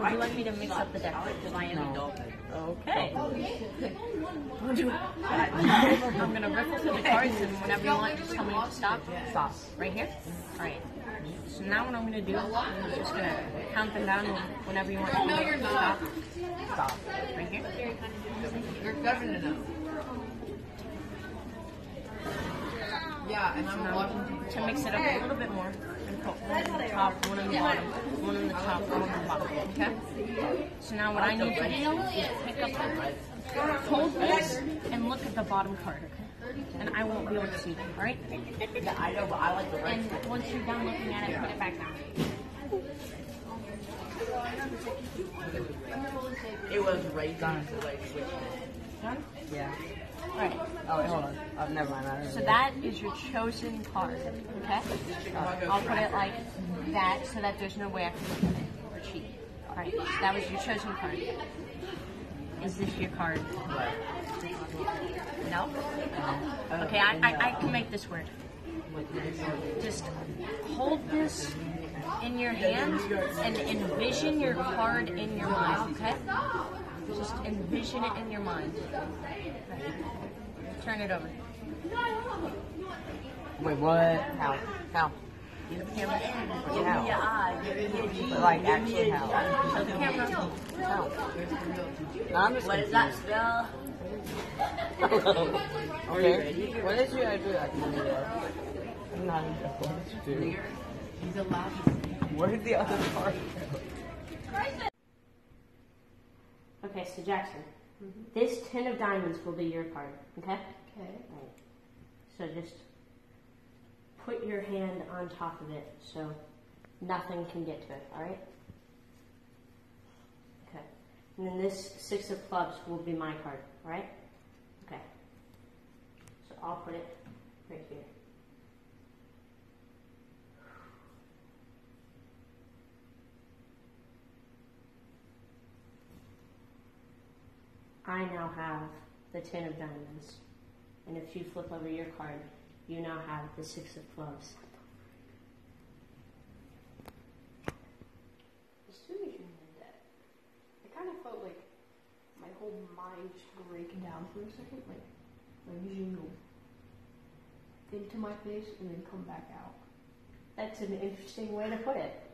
Would you like me to mix up the deck? because I Lion? No. Okay. I'm gonna riffle through the cards, and whenever you want, just tell me to stop. Stop. Right here. All right. So now what I'm gonna do is just gonna count them down whenever you want. to tell me to stop. Stop. Right here. You're governor now. Yeah, and I'm watching. To mix it up a little bit more, and put one on the top, one on the bottom, one on the top, one on the bottom. Okay. So now what I need to do is pick up, hold this, and look at the bottom card. Okay. And I won't be able to see them. right? Yeah, I know, but I like the red. And once you're done looking at it, put it back down. It was raised on until like switched. Done? Yeah. All right. Oh, wait, hold on. Oh, never mind. I So that is your chosen card. Okay. I'll put it like that so that there's no way I can look at it or cheat. All right. So that was your chosen card. Is this your card? No. Oh, okay. I, I, I can make this work. Just hold this in your hand and envision your card in your mind. Okay. Just envision it in your mind. Turn it over. Wait, what? How? How? Give the camera. How? But like, actually, how? Show the camera. How? I'm just What does that spell? Okay. What is your idea? I can do that. I'm not even sure what to do. He's allowed Where's the other part? Okay, so Jackson, mm-hmm. this ten of diamonds will be your card. Okay. Okay. Right. So just put your hand on top of it so nothing can get to it. All right. Okay. And then this six of clubs will be my card. All right. Okay. So I'll put it right here. I now have the ten of diamonds. And if you flip over your card, you now have the six of clubs. As soon as you did that, I kind of felt like my whole mind just break down for a second, like like vision go into my face and then come back out. That's an interesting way to put it.